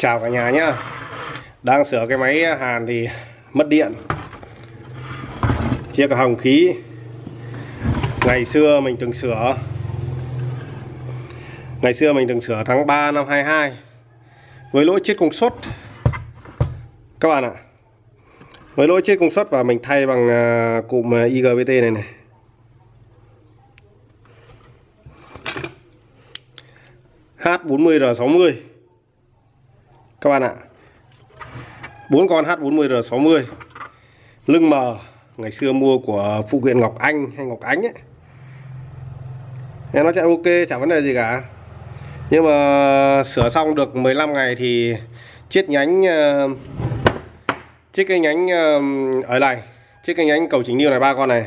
Chào cả nhà nhá. Đang sửa cái máy hàn thì mất điện. Chiếc hồng khí. Ngày xưa mình từng sửa. Ngày xưa mình từng sửa tháng 3 năm 22 Với lỗi chết công suất. Các bạn ạ. Với lỗi chết công suất và mình thay bằng à, cụm à, IGBT này này. H40R60 các bạn ạ. Bốn con H40R60 lưng mờ, ngày xưa mua của phụ kiện Ngọc Anh hay Ngọc Ánh ấy. Nên nó chạy ok chẳng vấn đề gì cả. Nhưng mà sửa xong được 15 ngày thì chiếc nhánh ờ, chiếc cái nhánh ờ, ở này, chiếc cái nhánh cầu chỉnh niêu này ba con này.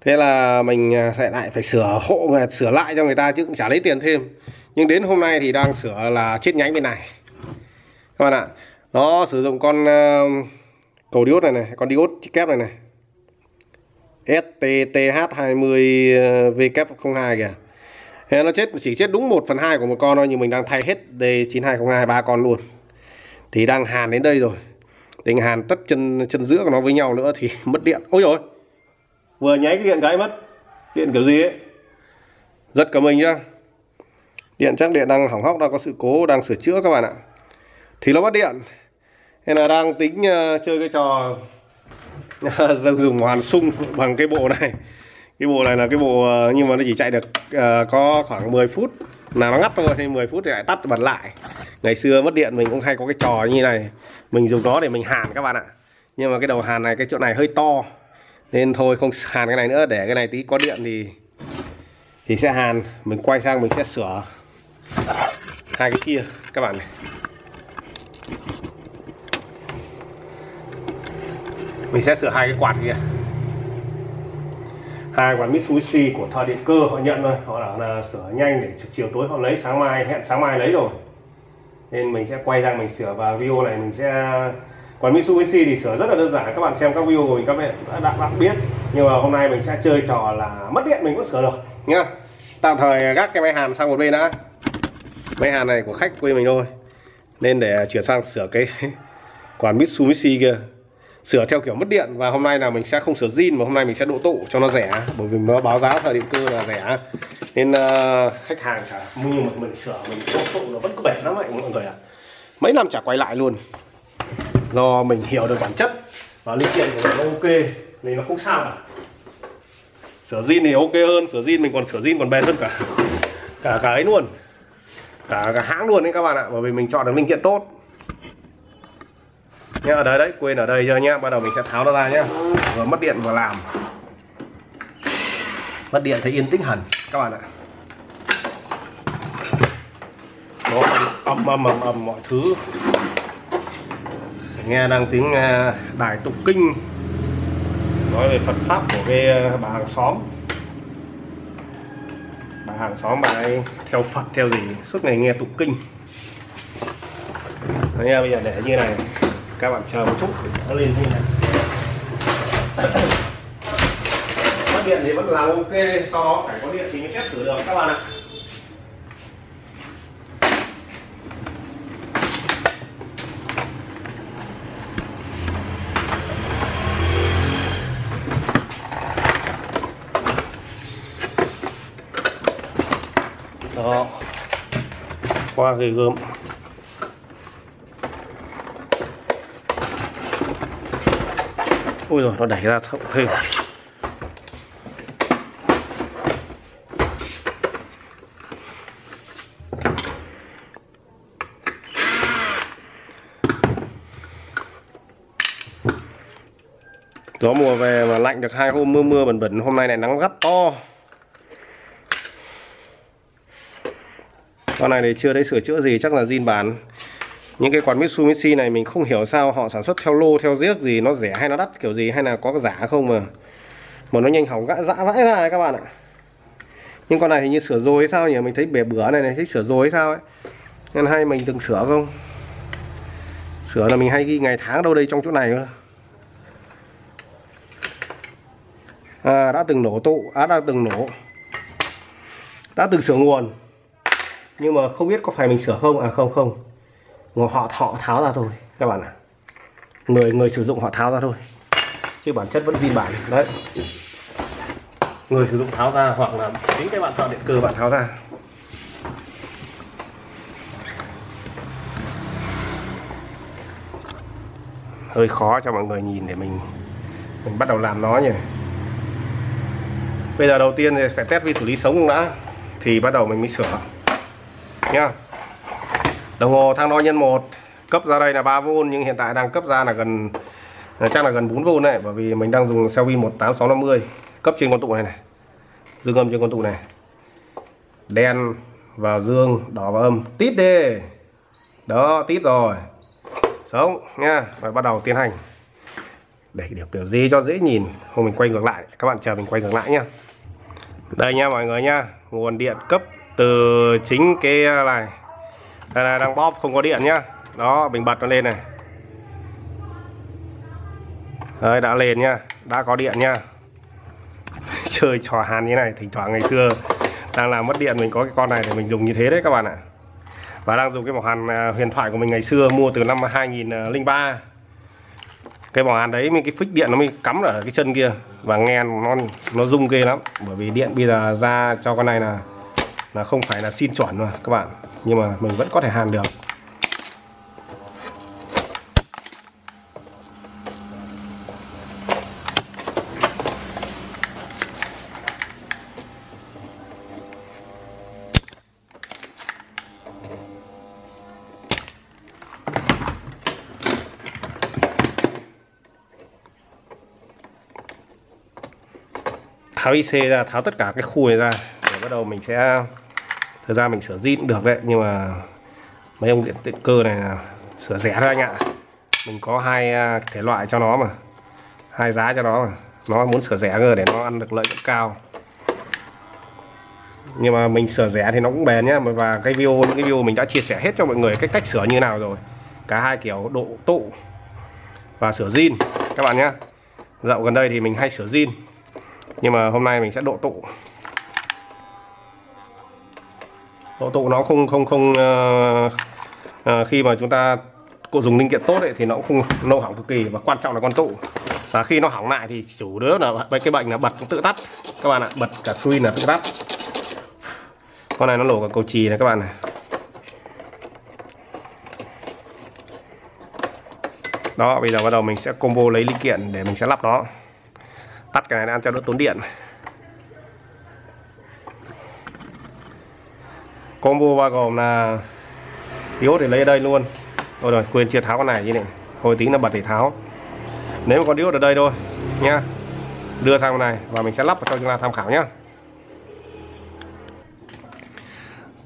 Thế là mình ờ, sẽ lại phải sửa hộ người sửa lại cho người ta chứ cũng chả lấy tiền thêm. Nhưng đến hôm nay thì đang sửa là chiếc nhánh bên này các bạn ạ nó sử dụng con uh, cầu diode này này con diode kép này này. STTH 20VK02 ờ, kìa. Thế nó chết chỉ chết đúng 1 phần 2 của một con thôi nhưng mình đang thay hết D9202 ba con luôn. Thì đang hàn đến đây rồi. Tình hàn tất chân chân giữa của nó với nhau nữa thì mất điện. Ôi rồi vừa nháy cái điện cái mất. Điện kiểu gì ấy? Giật cả mình nhá. Điện chắc điện đang hỏng hóc đang có sự cố đang sửa chữa các bạn ạ thì nó mất điện. Nên là đang tính uh, chơi cái trò uh, dùng hoàn sung bằng cái bộ này. Cái bộ này là cái bộ ờ, nhưng mà nó chỉ chạy được uh, có khoảng 10 phút. Là nó ngắt thôi thì 10 phút thì lại tắt bật lại. Ngày xưa mất điện mình cũng hay có cái trò như này. Mình dùng nó để mình hàn các bạn ạ. Nhưng mà cái đầu hàn này cái chỗ này hơi to. Nên thôi không hàn cái này nữa. Để cái này tí có điện thì thì sẽ hàn. Mình quay sang mình sẽ sửa hai cái kia. Các bạn này mình sẽ sửa hai cái quạt kia. Hai quạt Mitsubishi của thợ điện cơ họ nhận rồi. Họ bảo là sửa nhanh để chiều tối họ lấy sáng mai hẹn sáng mai lấy rồi. Nên mình sẽ quay ra mình sửa và video này. Mình sẽ còn Mitsubishi thì sửa rất là đơn giản. Các bạn xem các video của mình các bạn đã, đã, đã biết. Nhưng mà hôm nay mình sẽ chơi trò là mất điện mình cũng sửa được nhá. Tạm thời gác cái máy hàn sang một bên đã. Máy hàn này của khách quê mình thôi nên để à, chuyển sang sửa cái quản Mitsubishi kia. Sửa theo kiểu mất điện và hôm nay là mình sẽ không sửa zin mà hôm nay mình sẽ độ tụ cho nó rẻ. Bởi vì nó báo giá thời điện cơ là rẻ. Nên uh, khách hàng chả mua mà mình sửa mình độ tụ nó vẫn có bể lắm ấy mọi người ạ. À. mấy năm chả quay lại luôn. Do mình hiểu được bản chất và linh kiện của nó ok nên nó không sao cả. Sửa zin thì ok hơn sửa zin mình còn sửa zin còn bền hơn cả cả cái ấy luôn cả cả hãng luôn đấy các bạn ạ, bởi vì mình chọn được linh kiện tốt. Nhá, ở đây đấy, quên ở đây cho nhá, bắt đầu mình sẽ tháo nó ra nhá. Vừa mất điện vừa làm. Mất điện thấy yên tĩnh hẳn, các bạn ạ. Nó ầm ầm ầm ầm mọi thứ. Nghe đang tiếng à, đài tụng kinh. Nói về Phật pháp của cái à, bà hàng xóm hàng xóm bà ấy theo Phật theo gì suốt ngày nghe tụng kinh. Đấy, bây giờ để như này các bạn chờ một chút. Nó lên như này. Mất điện thì vẫn làm ok sau đó phải có điện thì mới test thử được các bạn ạ đó. Qua cái gươm. Ôi rồi, nó đẩy ra thêm gió mùa về mà lạnh được hai hôm, mưa mưa bẩn bẩn. Hôm nay này nắng gắt to. Con này thì chưa thấy sửa chữa gì chắc là zin bán những cái quạt Mitsubishi này mình không hiểu sao họ sản xuất theo lô theo giếc gì nó rẻ hay nó đắt kiểu gì hay là có cái giả không mà mà nó nhanh hỏng gã dã vãi ra các bạn ạ. Nhưng con này hình như sửa rồi hay sao nhỉ? Mình thấy bể bữa này này thấy sửa rồi hay sao ấy. Nên hay mình từng sửa không? Sửa là mình hay ghi ngày tháng đâu đây trong chỗ này cơ. À, đã từng nổ tụ á à, đã từng nổ. Đã từng sửa nguồn nhưng mà không biết có phải mình sửa không? À không không. Họ họ tháo ra thôi các bạn ạ. Người người sử dụng họ tháo ra thôi. Chứ bản chất vẫn zin bản. Đấy. Người sử dụng tháo ra hoặc là chính cái bạn thợ điện cơ bạn tháo ra. Hơi khó cho mọi người nhìn để mình mình bắt đầu làm nó nhỉ. Bây giờ đầu tiên thì phải test vi xử lý sống đã. Thì bắt đầu mình mới sửa nhá. Đồng hồ thang đo nhân một, cấp ra đây là 3V nhưng hiện tại đang cấp ra là gần ờ, chắc là gần 4V này bởi vì mình đang dùng Xiaomi 18650 cấp trên con tụ này này. Dương âm trên con tụ này. Đen vào dương, đỏ vào âm. Tít đi. Đó, tít rồi. Sống nha và bắt đầu tiến hành. Để điều kiểu gì cho dễ nhìn. Hôm mình quay ngược lại. Các bạn chờ mình quay ngược lại nhá. Đây nha mọi người nha nguồn điện cấp từ chính cái à, này. Đây là đang bóp, không có điện nhá. Đó mình bật nó lên này. Đấy, đã lên nhá. Đã có điện nhá. Chơi trò hàn như này thỉnh thoảng ngày xưa đang làm mất điện, mình có cái con này để mình dùng như thế đấy các bạn ạ. Và đang dùng cái bảo hàn à, huyền thoại của mình ngày xưa mua từ năm 2003 cái bảo hàn đấy mình, cái phích điện nó mới cắm ở cái chân kia và nghe nó nó rung ghê lắm. Bởi vì điện bây giờ ra cho con này là là không phải là xin chuẩn mà, các bạn. Nhưng mà mình vẫn có thể hàn được. Tháo IC ra, tháo tất cả cái khu này ra bắt đầu mình sẽ, thời gian mình sửa zin được đấy, nhưng mà mấy ông điện tiện cơ này là sửa rẻ thôi anh ạ. Mình có hai à, thể loại cho nó mà, hai giá cho nó mà. Nó muốn sửa rẻ cơ để nó ăn được lợi nhuận cao. Nhưng mà mình sửa rẻ thì nó cũng bền nhá, và cái video, những cái video mình đã chia sẻ hết cho mọi người cái cách sửa như nào rồi. Cả hai kiểu độ tụ và sửa zin, các bạn nhé dạo gần đây thì mình hay sửa zin, nhưng mà hôm nay mình sẽ độ tụ. Độ tụ nó không không không uh, uh, khi mà chúng ta cụ dùng linh kiện tốt ấy, thì nó cũng không lâu hỏng cực kỳ. Và quan trọng là con tụ. Và khi nó hỏng lại thì chủ đứa là cái bệnh là bật cũng tự tắt. Các bạn ạ bật cả suy là tự tắt. Con này nó nổ cả cầu chì này các bạn này. Đó bây giờ bắt đầu mình sẽ combo lấy linh kiện để mình sẽ lắp nó. Tắt cái này ăn cho đỡ tốn điện. Combo bao gồm là yếu thì lấy ở đây luôn. Rồi rồi quên chưa tháo con này như này. Hồi tính là bật để tháo. Nếu mà con diode ở đây thôi nha đưa sang này và mình sẽ lắp vào cho chúng ta tham khảo nhé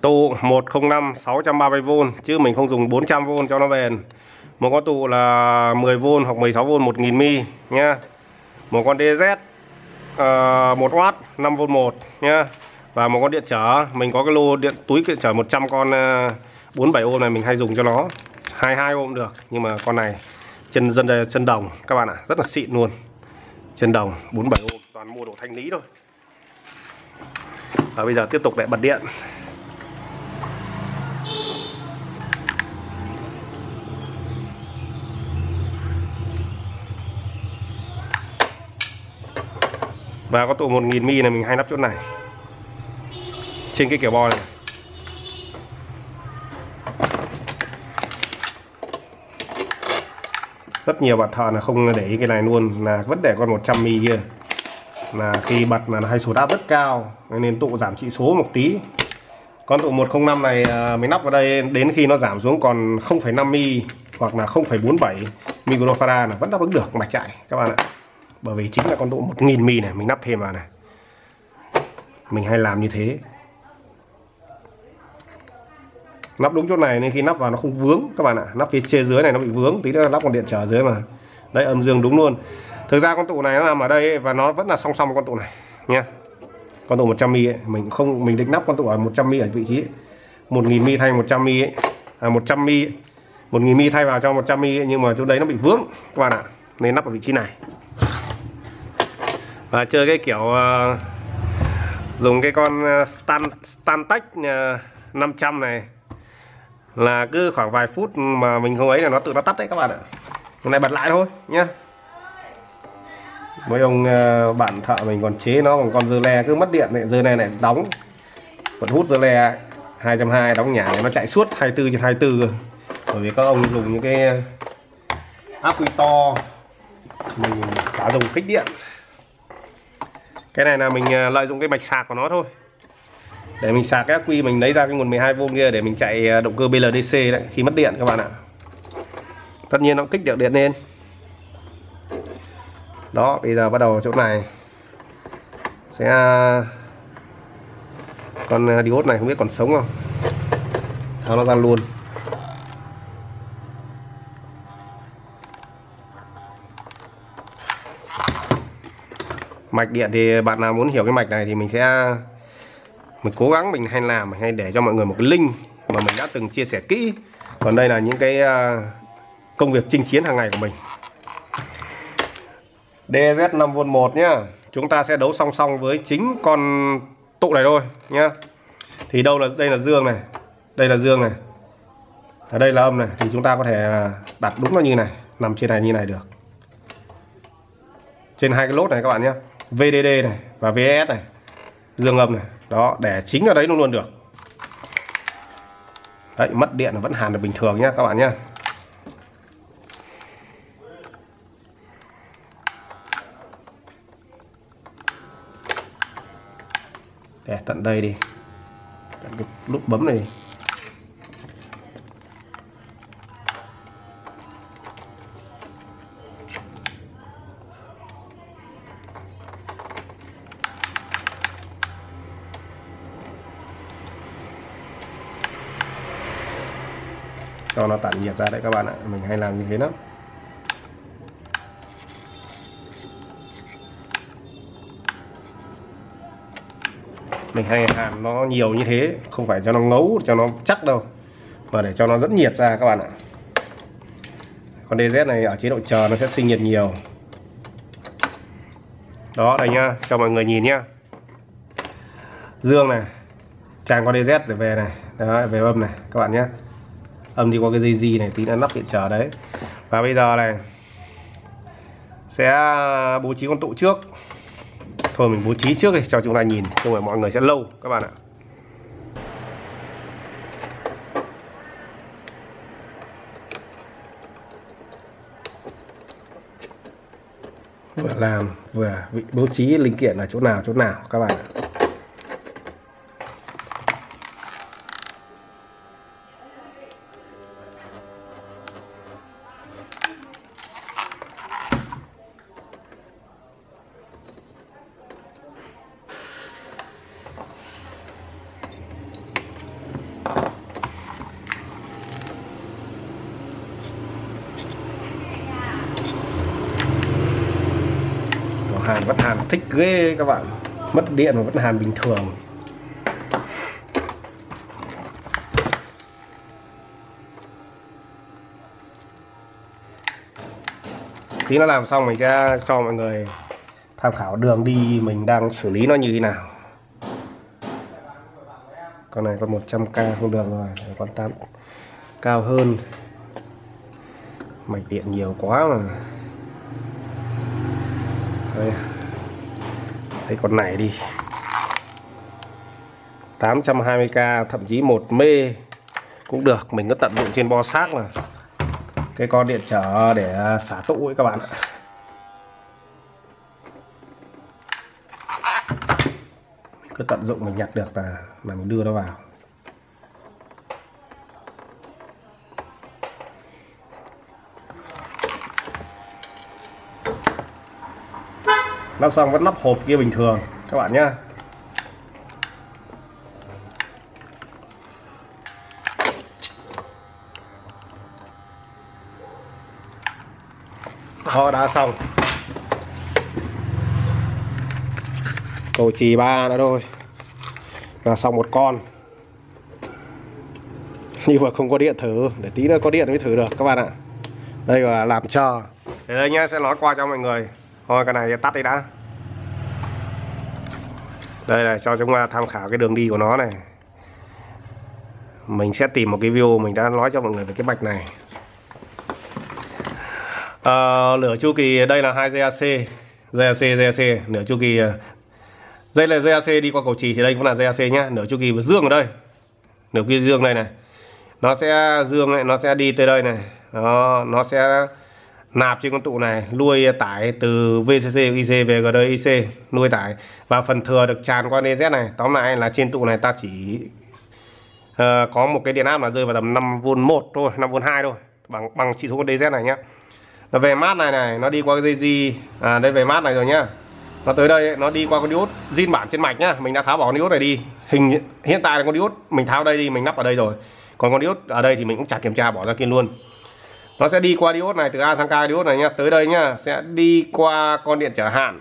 tụ 105 630V chứ mình không dùng 400V cho nó bền. Một con tụ là 10V hoặc 16V 1000 m nha một con DZ uh, 1W 5V 1 nhá và một con điện trở mình có cái lô điện túi điện trở 100 con ờ, 47 ôm này mình hay dùng cho nó. 22 ôm được nhưng mà con này chân dân chân đồng các bạn ạ à, rất là xịn luôn. Chân đồng 47 ôm toàn mua đồ thanh lý thôi. Và bây giờ tiếp tục để bật điện. Và có tụ 1000 mi này mình hay lắp chỗ này trên cái kiểu bo này. Rất nhiều bạn thợ là không để ý cái này luôn là vẫn để con 100 mi kia. Là khi bật là hay số đáp rất cao nên tụ giảm trị số một tí. Con tụ 105 này à, mình nắp vào đây đến khi nó giảm xuống còn 0,5 mi hoặc là 0,47 microfarad là vẫn đáp ứng được mạch chạy các bạn ạ. Bởi vì chính là con tụ 1000 mi này mình nắp thêm vào này. Mình hay làm như thế lắp đúng chỗ này nên khi lắp vào nó không vướng các bạn ạ. Lắp phía trên dưới này nó bị vướng tí nữa lắp còn điện trở dưới mà. Đấy âm dương đúng luôn. Thực ra con tụ này nó nằm ở đây ấy, và nó vẫn là song song con tụ này nha con tụ 100 mi ấy, mình không mình định lắp con tụ ở 100 mi ở vị trí 1000 mi thay 100 mi ấy. à 100 mi ấy. 1000 mi thay vào cho 100 mi ấy, nhưng mà chỗ đấy nó bị vướng các bạn ạ. Nên lắp ở vị trí này. Và chơi cái kiểu uh, dùng cái con uh, Stan Stantec ờ, uh, 500 này là cứ khoảng vài phút mà mình không ấy là nó tự nó tắt đấy các bạn ạ. Hôm nay bật lại thôi, nhá. Mấy ông ờ, bạn thợ mình còn chế nó bằng con dơ le, cứ mất điện này, dơ le này đóng. Vẫn hút dơ le 220 đóng nhà nó chạy suốt 24 trên 24 bởi vì các ông dùng những cái áp quy to mình đã dùng kích điện. Cái này là mình ờ, lợi dụng cái mạch sạc của nó thôi để mình sạc cái quy, mình lấy ra cái nguồn 12V kia để mình chạy à, động cơ BLDC đấy, khi mất điện các bạn ạ. Tất nhiên nó kích được điện lên. Đó, bây giờ bắt đầu chỗ này. Sẽ à, con à, diode này không biết còn sống không? Tháo nó ra luôn. Mạch điện thì bạn nào muốn hiểu cái mạch này thì mình sẽ mình cố gắng mình hay làm, mình hay để cho mọi người một cái link mà mình đã từng chia sẻ kỹ. Còn đây là những cái à, công việc chinh chiến hàng ngày của mình. DZ 5V1 nhá. Chúng ta sẽ đấu song song với chính con tụ này thôi nhá. Thì đâu là, đây là dương này, đây là dương này. Ở đây là âm này, thì chúng ta có thể à, đặt đúng nó như này, nằm trên này như này được. Trên hai cái lốt này các bạn nhé VDD này và VS này. Dương âm này đó để chính ở đấy luôn luôn được. Đấy mất điện là vẫn hàn được bình thường nhá các bạn nhá, để tận đây đi. Tận cái lúc bấm này cho nó tản nhiệt ra đấy các bạn ạ. Mình hay làm như thế lắm. Mình hay hàn nó nhiều như thế không phải cho nó ngấu cho nó chắc đâu mà để cho nó dẫn nhiệt ra các bạn ạ. Con DZ này ở chế độ chờ nó sẽ sinh nhiệt nhiều. Đó đây nhá cho mọi người nhìn nhá. Dương này trang con DZ để về này. Đó, về âm này các bạn nhé âm đi qua cái dây di này tí là lắp điện trở đấy. Và bây giờ này, sẽ à, bố trí con tụ trước. Thôi mình bố trí trước đi, cho chúng ta nhìn không phải mọi người sẽ lâu, các bạn ạ. Vừa làm, vừa bố trí linh kiện là chỗ nào chỗ nào, các bạn ạ. Ghê các bạn. Mất điện mà vẫn hàn bình thường. Tí nó làm xong mình sẽ cho mọi người tham khảo đường đi mình đang xử lý nó như thế nào. Con này con 100k không được rồi con 8 cao hơn. Mạch điện nhiều quá mà. Đây thấy con này đi. 820k thậm chí một mê cũng được. Mình có tận dụng trên bo xác là cái con điện trở để à, xả tụ ấy các bạn ạ. Mình cứ tận dụng mình nhặt được là là mình đưa nó vào. Lắp xong vẫn lắp hộp kia bình thường, các bạn nhé họ đã xong. Cầu chì ba nữa thôi. Là xong một con. Nhưng mà không có điện thử, để tí nữa có điện mới thử được, các bạn ạ. Đây là làm chờ thế đây nhá, sẽ nói qua cho mọi người thôi cái này tắt đi đã. Đây là cho chúng ta tham khảo cái đường đi của nó này. Mình sẽ tìm một cái video mình đã nói cho mọi người về cái mạch này. Ờ, à, lửa chu kỳ đây là hai GAC GAC GAC nửa chu kỳ ờ. đây là GAC đi qua cầu trì thì đây cũng là GAC nhá. Nửa chu kỳ dương ở đây. Nửa chu kỳ dương đây này. Nó sẽ dương này nó sẽ đi tới đây này. Đó, nó sẽ nạp trên con tụ này nuôi tải từ VCC IC về GDIC nuôi tải. Và phần thừa được tràn qua DZ này. Tóm lại là trên tụ này ta chỉ uh, có một cái điện áp là rơi vào tầm 5V 1 thôi 5V 2 thôi bằng bằng chỉ số con DZ này nhá. Nó về mát này này nó đi qua cái dây gì à đây về mát này rồi nhá. Nó tới đây nó đi qua con diode zin bản trên mạch nhá. Mình đã tháo bỏ con diode này đi. Hình hiện tại là con diode mình tháo đây đi mình lắp ở đây rồi. Còn con diode ở đây thì mình cũng chả kiểm tra bỏ ra kia luôn nó sẽ đi qua diode này, từ A sang K diode này nhá. Tới đây nhá, sẽ đi qua con điện trở hạn.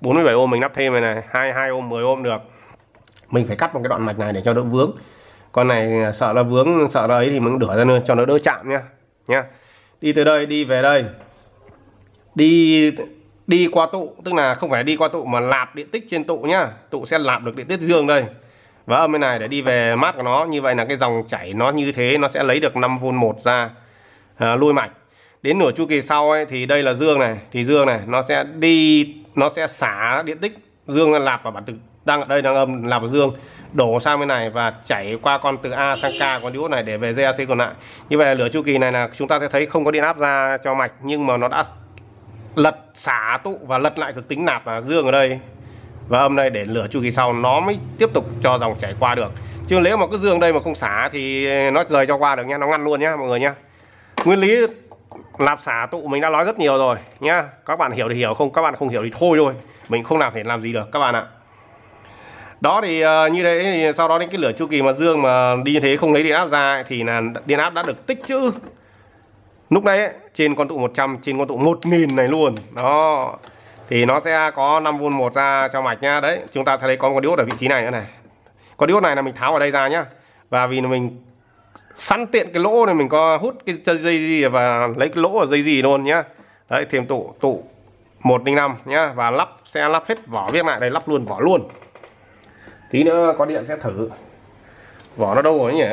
47 ôm mình lắp thêm này này 22 ôm 10 ôm được. Mình phải cắt một cái đoạn mạch này để cho đỡ vướng. Con này sợ là vướng, sợ là ấy thì mình đửa ra nữa cho nó đỡ chạm nhá. Nhá. Đi từ đây, đi về đây. Đi đi qua tụ, tức là không phải đi qua tụ mà lạp điện tích trên tụ nhá. Tụ sẽ lạp được điện tích dương đây. Và âm bên này để đi về mát của nó. Như vậy là cái dòng chảy nó như thế, nó sẽ lấy được 5V một ra à, lui mạch đến nửa chu kỳ sau ấy, thì đây là dương này thì dương này nó sẽ đi nó sẽ xả điện tích. Dương lạp vào bản tử đang ở đây đang âm lạp vào dương đổ sang bên này và chảy qua con từ A sang K con diode này để về GAC còn lại. Như vậy là lửa chu kỳ này là chúng ta sẽ thấy không có điện áp ra cho mạch nhưng mà nó đã lật xả tụ và lật lại cực tính nạp là dương ở đây. Và âm đây để lửa chu kỳ sau nó mới tiếp tục cho dòng chảy qua được. Chứ nếu mà cứ dương đây mà không xả thì nó rời cho qua được nha nó ngăn luôn nhá mọi người nhá nguyên lý lạp xả tụ mình đã nói rất nhiều rồi nhá. Các bạn hiểu thì hiểu không các bạn không hiểu thì thôi thôi. Mình không làm thể làm gì được các bạn ạ. Đó thì uh, như thế thì sau đó đến cái lửa chu kỳ mà dương mà đi như thế không lấy điện áp ra thì là điện áp đã được tích trữ. Lúc đấy trên con tụ 100 trên con tụ 1000 này luôn. Đó. Thì nó sẽ có 5V một ra cho mạch nhá. Đấy chúng ta sẽ lấy con con diode ở vị trí này nữa này. Con diode này là mình tháo ở đây ra nhá. Và vì mình săn tiện cái lỗ này mình có hút cái dây gì và lấy cái lỗ ở dây gì luôn nhá. Đấy, thêm tụ tụ 105 nhá, và lắp, sẽ lắp hết vỏ viết lại. Đây, lắp luôn, vỏ luôn. Tí nữa có điện sẽ thử. Vỏ nó đâu rồi nhỉ?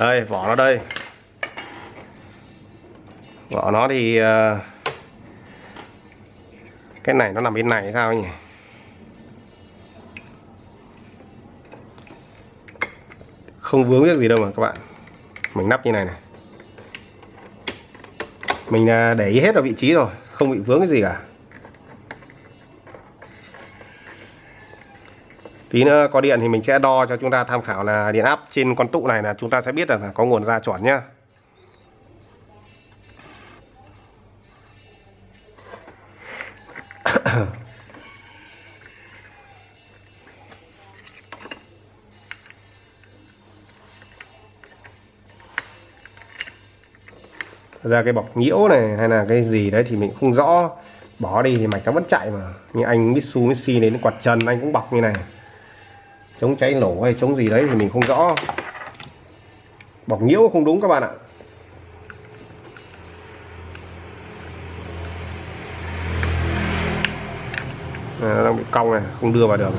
Đây, vỏ nó đây. Vỏ nó thì ờ, cái này nó nằm bên này sao nhỉ? Không vướng cái gì đâu mà các bạn. Mình nắp như này này. Mình à, để ý hết ở vị trí rồi, không bị vướng cái gì cả. Tí nữa có điện thì mình sẽ đo cho chúng ta tham khảo là điện áp trên con tụ này là chúng ta sẽ biết là có nguồn ra chuẩn nhá. Ra cái bọc nhiễu này hay là cái gì đấy thì mình không rõ. Bỏ đi thì mạch nó vẫn chạy mà. Như anh Mitsubishi đến quạt trần anh cũng bọc như này. Chống cháy nổ hay chống gì đấy thì mình không rõ. Bọc nhiễu không đúng các bạn ạ. À, nó đang bị cong này không đưa vào được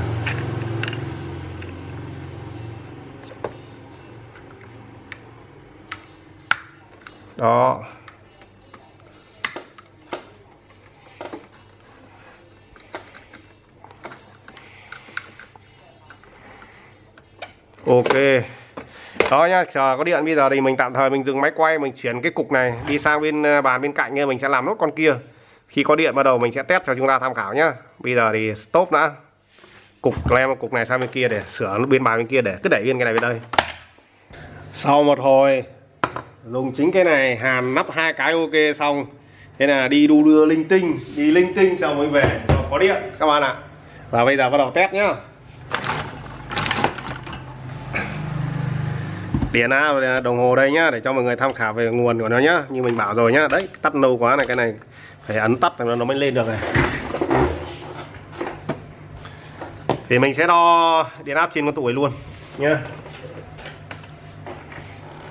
đó. Ok. Đó nhá, chờ có điện, bây giờ thì mình tạm thời mình dừng máy quay, mình chuyển cái cục này đi sang bên à, bàn bên cạnh nha mình sẽ làm nốt con kia. Khi có điện bắt đầu mình sẽ test cho chúng ta tham khảo nhá. Bây giờ thì stop đã. Cục lem, cục này sang bên kia để sửa bên bàn bên kia để cứ đẩy yên cái này về đây. Sau một hồi, dùng chính cái này, hàn nắp hai cái ok xong. Thế là đi đu đưa linh tinh, đi linh tinh xong mới về. Có điện, các bạn ạ. Và bây giờ bắt đầu test nhá. Điện á đồng hồ đây nhá, để cho mọi người tham khảo về nguồn của nó nhá. Như mình bảo rồi nhá, đấy, tắt lâu quá này, cái này phải ấn tắt, nó mới lên được này. Thì mình sẽ đo điện áp trên con tuổi luôn nhá.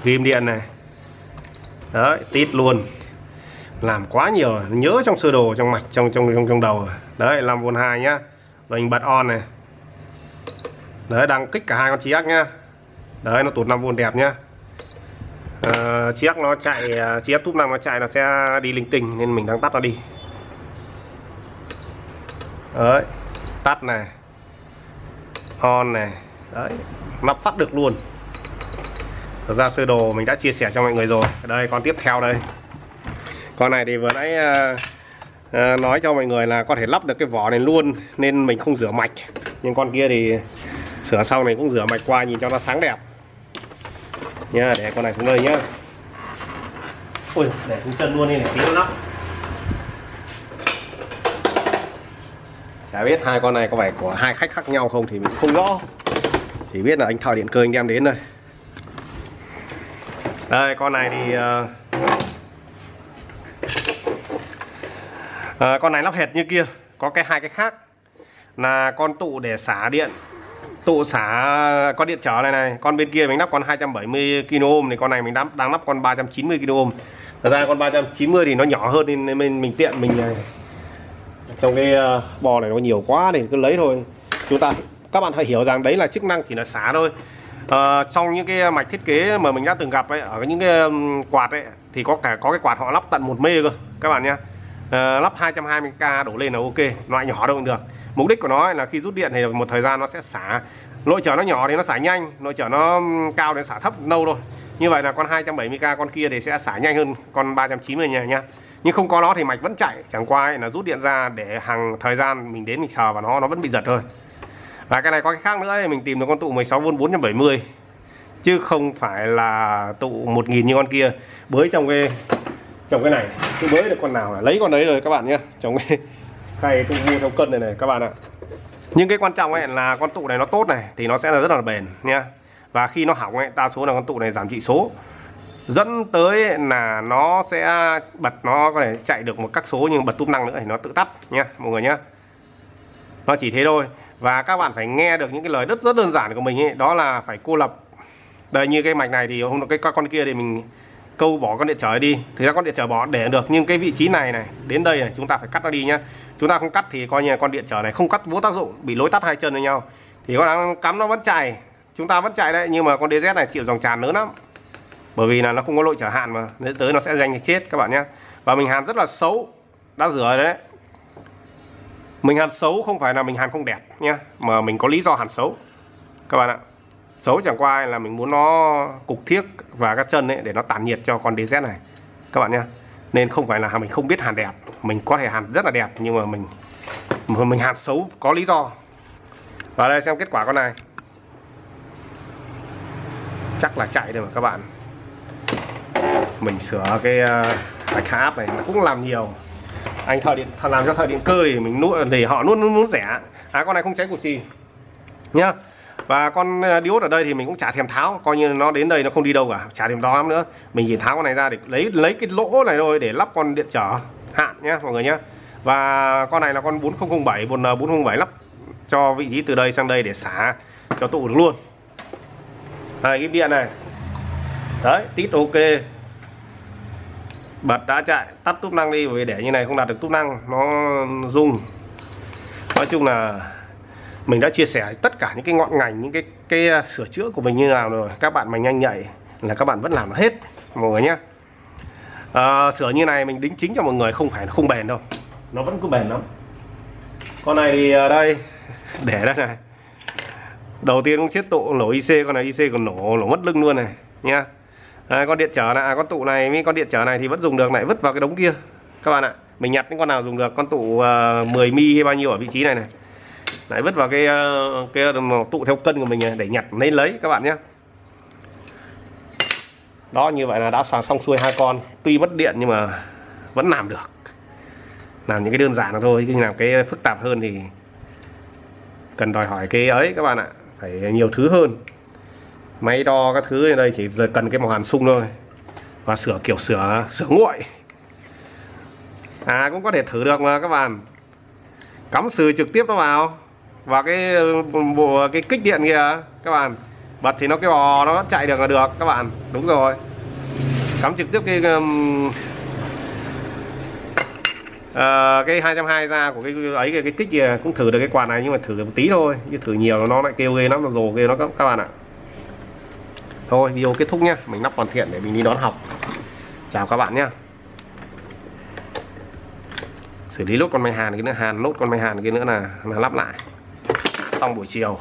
Ghim điện này. Đấy, tít luôn. Làm quá nhiều, nhớ trong sơ đồ, trong mạch, trong trong trong trong đầu. Đấy 5V2 nhá. Mình bật on này. Đấy, đang kích cả hai con chiếc nhá đấy nó tụt 5V đẹp nhá. Ờ, à, chiếc nó chạy chiếc túp năm nó chạy nó sẽ đi linh tinh nên mình đang tắt nó đi. Đấy tắt này. On này. Đấy lắp phát được luôn. Thật ra sơ đồ mình đã chia sẻ cho mọi người rồi. Đây con tiếp theo đây. Con này thì vừa nãy uh, uh, nói cho mọi người là có thể lắp được cái vỏ này luôn nên mình không rửa mạch. Nhưng con kia thì sửa sau này cũng rửa mạch qua nhìn cho nó sáng đẹp. Nha để con này xuống đây nhá. Ôi để xuống chân luôn đi này tí lắm chả biết hai con này có phải của hai khách khác nhau không thì mình không rõ. Chỉ biết là anh thợ điện cơ anh đem đến đây. Đây con này thì uh, uh, con này lắp hệt như kia. Có cái hai cái khác. Là con tụ để xả điện tụ xả con điện trở này này. Con bên kia mình lắp con 270 ohm thì con này mình đang đang lắp con 390 kΩ thật ra con 390 thì nó nhỏ hơn nên mình mình tiện mình này trong cái à, bò này nó nhiều quá thì cứ lấy thôi. Chúng ta các bạn phải hiểu rằng đấy là chức năng chỉ là xả thôi. Ờ, à, trong những cái mạch thiết kế mà mình đã từng gặp ấy ở những cái quạt ấy thì có cả có cái quạt họ lắp tận một mê cơ các bạn nhé à, lắp 220k đổ lên là ok loại nhỏ đâu cũng được. Mục đích của nó là khi rút điện thì một thời gian nó sẽ xả. Nội trở nó nhỏ thì nó xả nhanh nội trở nó cao thì xả thấp lâu thôi. Như vậy là con 270k con kia thì sẽ xả nhanh hơn con 390 nha nhá nhưng không có nó thì mạch vẫn chạy. Chẳng qua là rút điện ra để hàng thời gian mình đến mình sờ và nó nó vẫn bị giật thôi. Và cái này có cái khác nữa ấy, mình tìm được con tụ 16V 470 chứ không phải là tụ 1000 như con kia. Bới trong cái trồng cái này, cứ bới được con nào là lấy con đấy rồi các bạn nhé. Trồng cái khay tung mua theo cân này này các bạn ạ. Nhưng cái quan trọng ấy là con tụ này nó tốt này, thì nó sẽ là rất là bền nha và khi nó hỏng ấy, đa số là con tụ này giảm trị số. Dẫn tới là nó sẽ bật, nó có thể chạy được một các số nhưng bật túp năng nữa thì nó tự tắt nha mọi người nhé. Nó chỉ thế thôi. Và các bạn phải nghe được những cái lời rất rất đơn giản của mình ấy, đó là phải cô lập. Đây, như cái mạch này thì không cái con kia thì mình câu bỏ con điện trở đi. Thì ra con điện trở bỏ để được, nhưng cái vị trí này này, đến đây này, chúng ta phải cắt nó đi nhá. Chúng ta không cắt thì coi như là con điện trở này không cắt vô tác dụng, bị lối tắt hai chân với nhau. Thì con cắm nó vẫn chạy, chúng ta vẫn chạy đấy, nhưng mà con DZ này chịu dòng tràn lớn lắm. Bởi vì là nó không có lỗi trở hạn mà đến tới nó sẽ danh chết các bạn nhé và mình hàn rất là xấu, đã rửa đấy. Mình hàn xấu không phải là mình hàn không đẹp nhé mà mình có lý do hàn xấu. Các bạn ạ xấu chẳng qua là mình muốn nó cục thiếc và các chân ấy để nó tản nhiệt cho con DZ này. Các bạn nhé nên không phải là mình không biết hàn đẹp. Mình có thể hàn rất là đẹp nhưng mà mình mình hàn xấu có lý do. Và đây xem kết quả con này. Chắc là chạy được mà các bạn. Mình sửa cái uh, hạ áp này cũng làm nhiều. Anh thợ điện thợ làm cho thợ điện cơ thì mình nuôi để họ luôn luôn muốn rẻ. À con này không cháy cục gì nhá và con à, điốt ở đây thì mình cũng chả thèm tháo, coi như nó đến đây nó không đi đâu cả, chả thèm đó lắm nữa. Mình chỉ tháo con này ra để lấy lấy cái lỗ này thôi để lắp con điện trở, hạn nhé mọi người nhé và con này là con 4007 một N407 lắp cho vị trí từ đây sang đây để xả cho tụ được luôn. Đây cái điện này. Đấy, tít ok. Bật đã chạy, tắt túp năng đi vì để như này không đạt được túp năng, nó rung. Nói chung là mình đã chia sẻ tất cả những cái ngọn ngành những cái cái à, sửa chữa của mình như nào rồi. Các bạn mà nhanh nhạy là các bạn vẫn làm hết mọi người nhé à, sửa như này mình đính chính cho mọi người không phải không bền đâu. Nó vẫn cứ bền lắm. Con này thì đây để đây này. Đầu tiên cũng chết tụ nổ IC con này IC còn nổ nổ mất lưng luôn này nha à, con điện trở này à, con tụ này với con điện trở này thì vẫn dùng được lại vứt vào cái đống kia. Các bạn ạ mình nhặt những con nào dùng được con tụ à, uh, 10 mi hay bao nhiêu ở vị trí này này lại vứt vào cái ờ, cái ờ, tụ theo cân của mình để nhặt lấy lấy, các bạn nhé. Đó, như vậy là đã sàng xong xuôi hai con. Tuy mất điện nhưng mà vẫn làm được. Làm những cái đơn giản thôi nhưng làm cái phức tạp hơn thì cần đòi hỏi cái ấy, các bạn ạ. Phải nhiều thứ hơn. Máy đo các thứ ở đây chỉ cần cái màu hàn sung thôi. Và sửa kiểu sửa sửa nguội. À cũng có thể thử được mà, các bạn cắm sừ trực tiếp nó vào. Và cái ừ, bộ cái kích điện kia các bạn. Bật thì nó cái bò nó chạy được là được các bạn. Đúng rồi. Cắm trực tiếp cái um, uh, cái 220 ra của cái ấy cái, cái kích kia cũng thử được cái quạt này nhưng mà thử được một tí thôi. Chứ thử nhiều nó lại kêu ghê lắm nó rồ ghê nó các, các bạn ạ. Thôi video kết thúc nhá. Mình lắp hoàn thiện để mình đi đón học. Chào các bạn nhé xử lý lốt con máy hàn cái nữa hàn lốt con máy hàn cái nữa là, là lắp lại. Xong buổi chiều